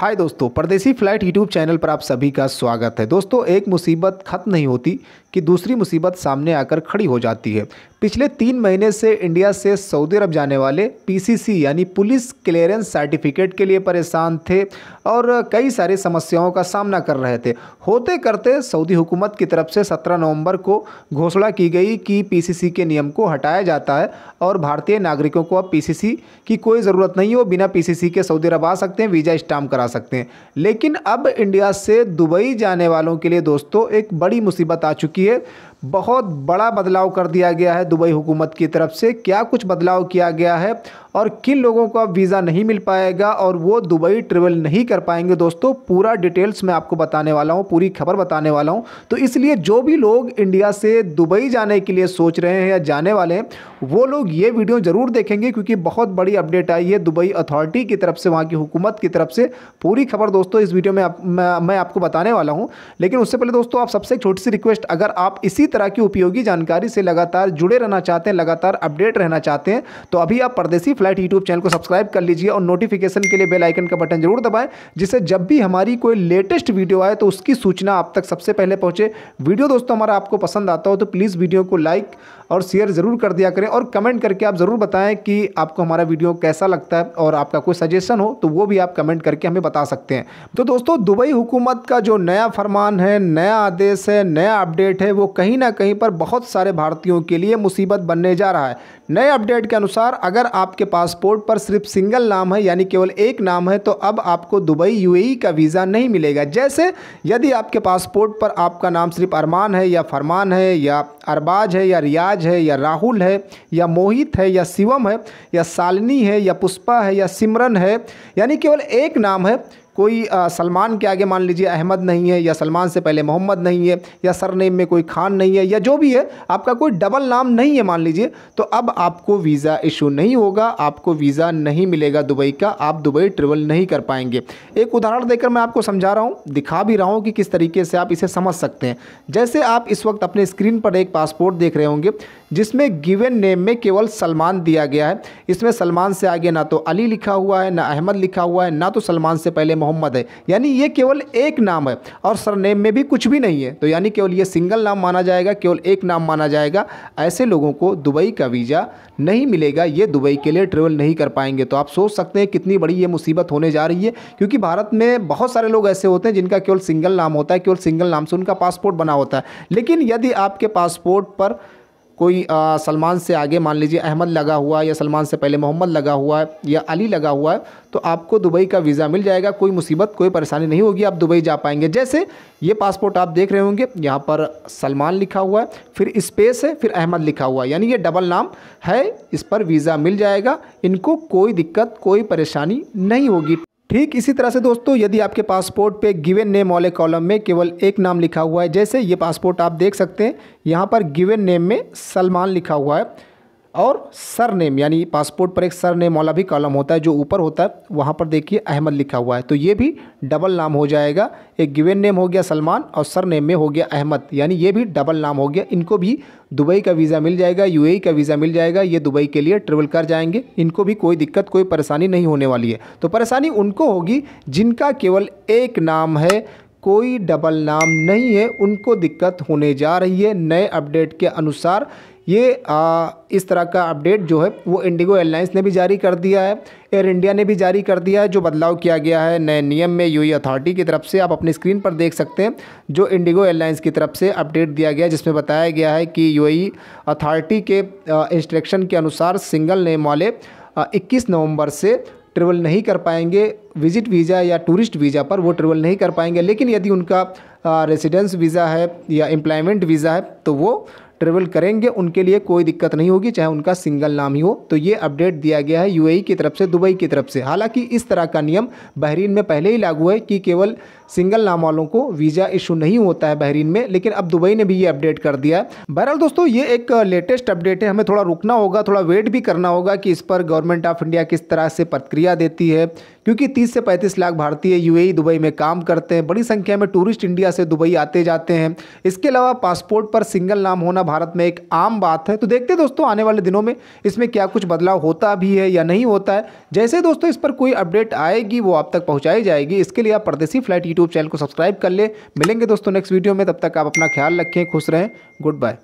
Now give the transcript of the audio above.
हाय दोस्तों, परदेसी flight YouTube channel पर आप सभी का स्वागत है। दोस्तों, एक मुसीबत ख़त्म नहीं होती कि दूसरी मुसीबत सामने आकर खड़ी हो जाती है। पिछले तीन महीने से इंडिया से सऊदी अरब जाने वाले पीसीसी यानी पुलिस क्लियरेंस सर्टिफिकेट के लिए परेशान थे और कई सारी समस्याओं का सामना कर रहे थे। होते करते सऊदी हुकूमत की तरफ़ से 17 नवंबर को घोषणा की गई कि पीसीसी के नियम को हटाया जाता है और भारतीय नागरिकों को अब पीसीसी की कोई ज़रूरत नहीं हो। बिना पीसीसी के सऊदी अरब आ सकते हैं, वीज़ा स्टाम्प करा सकते हैं। लेकिन अब इंडिया से दुबई जाने वालों के लिए दोस्तों एक बड़ी मुसीबत आ चुकी है। बहुत बड़ा बदलाव कर दिया गया है दुबई हुकूमत की तरफ़ से। क्या कुछ बदलाव किया गया है और किन लोगों को अब वीज़ा नहीं मिल पाएगा और वो दुबई ट्रेवल नहीं कर पाएँगे? दोस्तों पूरा डिटेल्स मैं आपको बताने वाला हूँ पूरी खबर बताने वाला हूँ। तो इसलिए जो भी लोग इंडिया से दुबई जाने के लिए सोच रहे हैं या जाने वाले हैं वो लोग ये वीडियो ज़रूर देखेंगे क्योंकि बहुत बड़ी अपडेट आई है दुबई अथॉरिटी की तरफ़ से वहाँ की हुकूमत की तरफ़ से। पूरी खबर दोस्तों इस वीडियो में मैं, मैं आपको बताने वाला हूँ। लेकिन उससे पहले दोस्तों आप सबसे एक छोटी सी रिक्वेस्ट अगर आप इसी तरह की उपयोगी जानकारी से लगातार जुड़े रहना चाहते हैं, लगातार अपडेट रहना चाहते हैं तो अभी आप परदेसी फ़्लाइट यूट्यूब चैनल को सब्सक्राइब कर लीजिए और नोटिफिकेशन के लिए बेल आइकन का बटन ज़रूर दबाएँ, जिससे जब भी हमारी कोई लेटेस्ट वीडियो आए तो उसकी सूचना आप तक सबसे पहले पहुँचे। वीडियो दोस्तों, हमारा आपको पसंद आता हो तो प्लीज़ वीडियो को लाइक और शेयर ज़रूर कर दिया करें और कमेंट करके आप ज़रूर बताएँ कि आपको हमारा वीडियो कैसा लगता है और आपका कोई सजेशन हो तो वो भी आप कमेंट करके हमें बता सकते हैं। तो दोस्तों, दुबई हुकूमत का जो नया फरमान है, नया आदेश है, नया अपडेट है, वो कहीं ना कहीं पर बहुत सारे भारतीयों के लिए मुसीबत बनने जा रहा है। नए अपडेट के अनुसार, अगर आपके पासपोर्ट पर सिर्फ़ सिंगल नाम है, यानी केवल एक नाम है तो अब आपको दुबई यूएई का वीज़ा नहीं मिलेगा। जैसे, यदि आपके पासपोर्ट पर आपका नाम सिर्फ़ अरमान है, या फरमान है, या अरबाज है, या रियाज है, या राहुल है, या मोहित है, या शिवम है, या सालनी है, या पुष्पा है, या सिमरन है, यानी केवल एक नाम है कोई सलमान के आगे मान लीजिए अहमद नहीं है या सलमान से पहले मोहम्मद नहीं है या सरनेम में कोई खान नहीं है या जो भी है, आपका कोई डबल नाम नहीं है मान लीजिए तो अब आपको वीज़ा इशू नहीं होगा, आपको वीज़ा नहीं मिलेगा दुबई का, आप दुबई ट्रेवल नहीं कर पाएँगे। एक उदाहरण देकर मैं आपको समझा रहा हूँ, दिखा भी रहा हूँ कि किस तरीके से आप इसे समझ सकते हैं। जैसे आप इस वक्त अपने स्क्रीन पर एक पासपोर्ट देख रहे होंगे, जिसमें गिवन नेम में केवल सलमान दिया गया है। इसमें सलमान से आगे ना तो अली लिखा हुआ है, ना अहमद लिखा हुआ है, ना तो सलमान से पहले मोहम्मद है। यानी ये केवल एक नाम है और सरनेम में भी कुछ भी नहीं है। तो यानी केवल ये सिंगल नाम माना जाएगा, केवल एक नाम माना जाएगा। ऐसे लोगों को दुबई का वीज़ा नहीं मिलेगा। ये दुबई के लिए ट्रेवल नहीं कर पाएँगे। तो आप सोच सकते हैं कितनी बड़ी ये मुसीबत होने जा रही है। क्योंकि भारत में बहुत सारे लोग ऐसे होते हैं जिनका केवल सिंगल नाम होता है, केवल सिंगल नाम से उनका पासपोर्ट बना होता है। लेकिन यदि आपके पासपोर्ट पर कोई सलमान से आगे मान लीजिए अहमद लगा हुआ है या सलमान से पहले मोहम्मद लगा हुआ है या अली लगा हुआ है तो आपको दुबई का वीज़ा मिल जाएगा, कोई मुसीबत, कोई परेशानी नहीं होगी, आप दुबई जा पाएँगे। जैसे ये पासपोर्ट आप देख रहे होंगे, यहाँ पर सलमान लिखा हुआ है, फिर स्पेस है, फिर अहमद लिखा हुआ है। यानी ये डबल नाम है, इस पर वीज़ा मिल जाएगा, इनको कोई दिक्कत, कोई परेशानी नहीं होगी। ठीक इसी तरह से दोस्तों, यदि आपके पासपोर्ट पे गिवन नेम वाले कॉलम में केवल एक नाम लिखा हुआ है, जैसे ये पासपोर्ट आप देख सकते हैं, यहाँ पर गिवन नेम में सलमान लिखा हुआ है। और सर नेम यानी पासपोर्ट पर एक सर नेम वाला भी कॉलम होता है, जो ऊपर होता है, वहाँ पर देखिए अहमद लिखा हुआ है। तो ये भी डबल नाम हो जाएगा। एक गिवन नेम हो गया सलमान और सर नेम में हो गया अहमद। यानी ये भी डबल नाम हो गया। इनको भी दुबई का वीज़ा मिल जाएगा, यूएई का वीज़ा मिल जाएगा। ये दुबई के लिए ट्रेवल कर जाएँगे। इनको भी कोई दिक्कत, कोई परेशानी नहीं होने वाली है। तो परेशानी उनको होगी जिनका केवल एक नाम है। कोई डबल नाम नहीं है। उनको दिक्कत होने जा रही है। नए अपडेट के अनुसार ये आ, इस तरह का अपडेट जो है वो इंडिगो एयरलाइंस ने भी जारी कर दिया है। एयर इंडिया ने भी जारी कर दिया है जो बदलाव किया गया है नए नियम में यू अथॉरिटी की तरफ़ से। आप अपनी स्क्रीन पर देख सकते हैं जो इंडिगो एयरलाइंस की तरफ़ से अपडेट दिया गया जिसमें बताया गया है कि यू अथॉरिटी के इंस्ट्रक्शन के अनुसार सिंगल नेम वाले इक्कीस नवंबर से ट्रेवल नहीं कर पाएँगे। विज़िट वीज़ा या टूरिस्ट वीज़ा पर वो ट्रेवल नहीं कर पाएँगे। लेकिन यदि उनका रेसिडेंस वीज़ा है या एम्प्लॉयमेंट वीज़ा है तो वो ट्रेवल करेंगे, उनके लिए कोई दिक्कत नहीं होगी, चाहे उनका सिंगल नाम ही हो। तो ये अपडेट दिया गया है यूएई की तरफ़ से, दुबई की तरफ़ से। हालाँकि इस तरह का नियम बहरीन में पहले ही लागू है कि केवल सिंगल नाम वालों को वीज़ा इशू नहीं होता है बहरीन में, लेकिन अब दुबई ने भी ये अपडेट कर दिया है। बहरहाल दोस्तों, ये एक लेटेस्ट अपडेट है। हमें थोड़ा रुकना होगा, थोड़ा वेट भी करना होगा कि इस पर गवर्नमेंट ऑफ़ इंडिया किस तरह से प्रतिक्रिया देती है, क्योंकि 30 से 35 लाख भारतीय यूएई दुबई में काम करते हैं। बड़ी संख्या में टूरिस्ट इंडिया से दुबई आते जाते हैं। इसके अलावा पासपोर्ट पर सिंगल नाम होना भारत में एक आम बात है। तो देखते दोस्तों, आने वाले दिनों में इसमें क्या कुछ बदलाव होता भी है या नहीं होता है। जैसे दोस्तों इस पर कोई अपडेट आएगी, वो आप तक पहुँचाई जाएगी। इसके लिए आप परदेसी फ़्लाइट यूट्यूब चैनल को सब्सक्राइब कर ले। मिलेंगे दोस्तों नेक्स्ट वीडियो में। तब तक आप अपना ख्याल रखें, खुश रहें। Good bye.